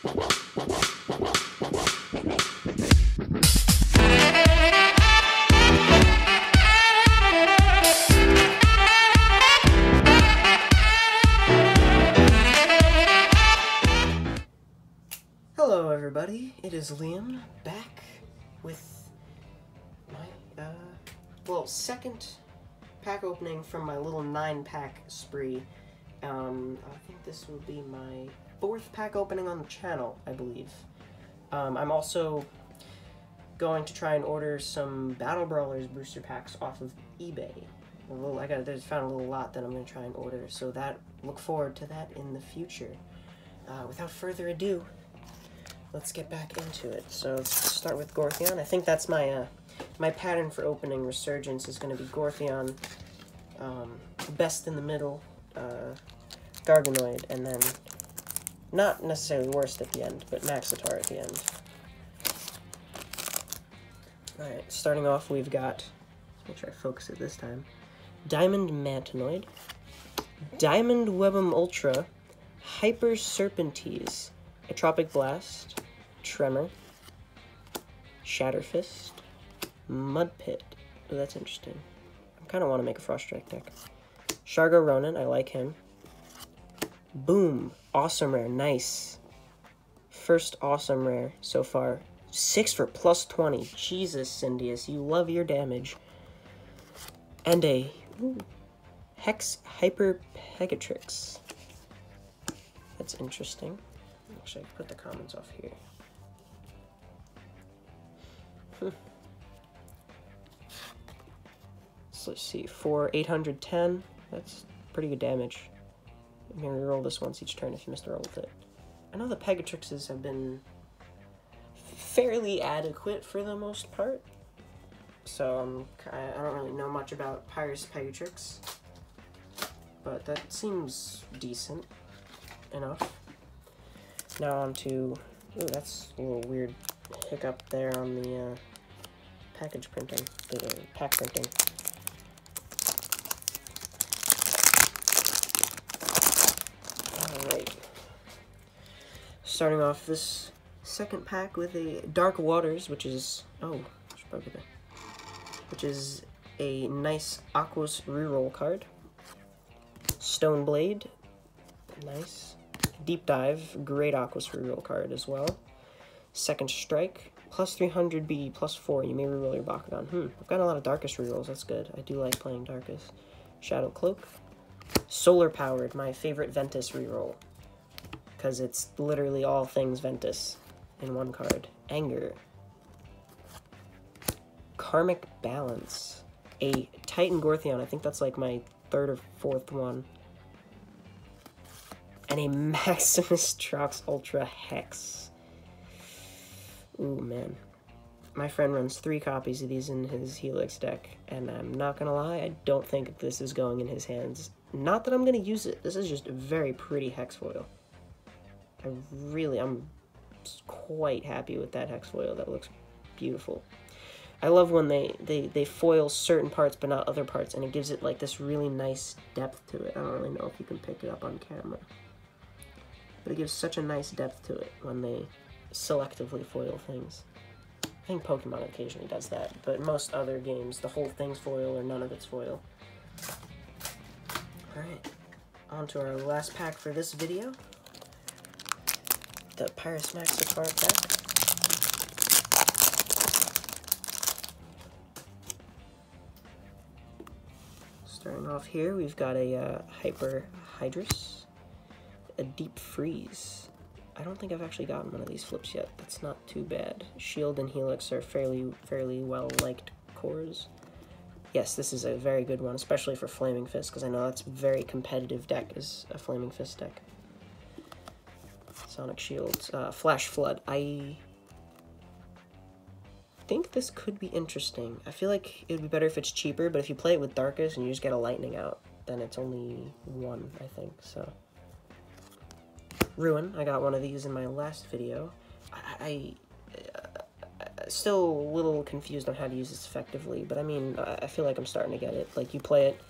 Hello, everybody. It is Liam back with my, uh, well, second pack opening from my little nine pack spree. Um, I think this will be my fourth pack opening on the channel, I believe. Um, I'm also going to try and order some Battle Brawlers booster packs off of eBay. A little, I got, there's found a little lot that I'm going to try and order, so that, look forward to that in the future. Uh, without further ado, let's get back into it. So start with Gorthion. I think that's my uh, my pattern for opening Resurgence is going to be Gorthion, um, best in the middle, uh, Garganoid, and then not necessarily worst at the end, but Maxotaur at the end. Alright, starting off we've got, let's make sure I focus it this time, Diamond Mantonoid, Diamond Webam Ultra, Hyper Serpenteze, Atropic Blast, Tremor, Shatterfist, Mud Pit. Oh, that's interesting. I kind of want to make a Frost Strike deck. Shargo Ronin, I like him. Boom, awesome rare, nice. First awesome rare so far. Six for plus 20. Jesus, Cyndeous, you love your damage. And a ooh, Hex Hyper Pegatrix. That's interesting. Actually, I put the comments off here. So let's see, for 810, that's pretty good damage. Gonna reroll this once each turn if you missed a roll with it. I know the Pegatrixes have been fairly adequate for the most part. So um, I don't really know much about Pyrus Pegatrix. But that seems decent enough. Now on to... Ooh, that's a little weird hiccup there on the uh, package printing, the pack printing. Alright. Starting off this second pack with a Dark Waters, which is... Oh, which is a nice Aquos reroll card. Stone Blade, nice. Deep Dive, great Aquos reroll card as well. Second Strike, plus 300 B, plus 4. You may reroll your Bakugan. Hmm, I've got a lot of Darkus rerolls. That's good. I do like playing Darkus. Shadow Cloak. Solar Powered, my favorite Ventus reroll. Because it's literally all things Ventus in one card. Anger. Karmic Balance. A Titan Gorthion. I think that's like my third or fourth one and a Maximus Trox Ultra Hex. Ooh, man. My friend runs three copies of these in his Helix deck, and I'm not gonna lie, I don't think this is going in his hands. Not that I'm gonna use it, this is just a very pretty hex foil. I really, I'm quite happy with that hex foil, that looks beautiful. I love when they, they, they foil certain parts but not other parts, and it gives it like this really nice depth to it. I don't really know if you can pick it up on camera but it gives such a nice depth to it when they selectively foil things. I think Pokemon occasionally does that, but most other games, the whole thing's foil or none of it's foil. Alright, on to our last pack for this video. The Pyrus Maxotaur pack. Starting off here, we've got a uh, Hyper Hydrus a deep freeze. I don't think I've actually gotten one of these flips yet. That's not too bad. Shield and Helix are fairly fairly well-liked cores. Yes, this is a very good one, especially for Flaming Fist, because I know that's a very competitive deck, is a Flaming Fist deck. Sonic Shields. Uh, Flash Flood. I think this could be interesting. I feel like it would be better if it's cheaper, but if you play it with Darkus and you just get a Lightning out, then it's only one, I think, so... Ruin. I got one of these in my last video. I, I uh, still a little confused on how to use this effectively, but I mean, I feel like I'm starting to get it. Like, you play it,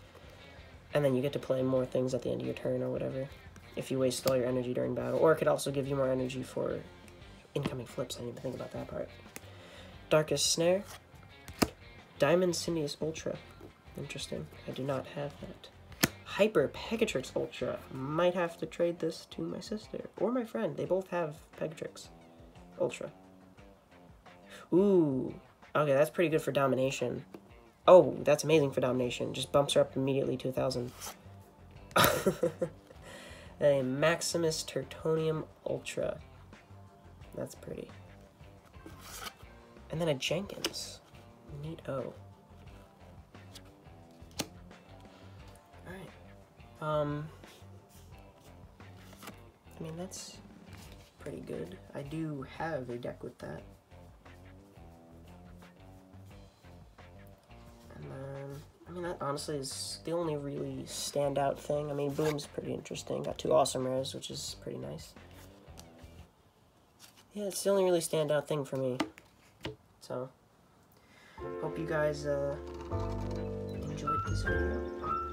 and then you get to play more things at the end of your turn or whatever. if you waste all your energy during battle. Or it could also give you more energy for incoming flips. I didn't even think about that part. Darkus Snare. Diamond Cyndeous Ultra. Interesting. I do not have that. Hyper Pegatrix Ultra. Might have to trade this to my sister. Or my friend. They both have Pegatrix Ultra. Ooh. Okay, that's pretty good for Domination. Oh, that's amazing for Domination. Just bumps her up immediately to 1,000. a Maximus Tertonium Ultra. That's pretty. And then a Jenkins. Neat O. Um I mean that's pretty good. I do have a deck with that. And then I mean that honestly is the only really standout thing. I mean Boom's pretty interesting. Got two awesome rares, which is pretty nice. Yeah, it's the only really standout thing for me. So, hope you guys uh, enjoyed this video.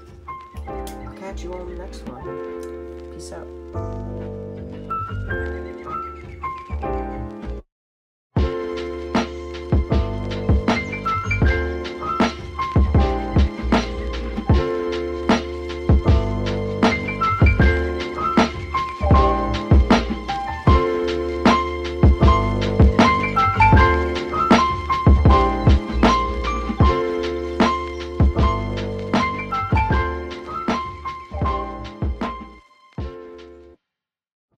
I'll catch you on the next one. Peace out.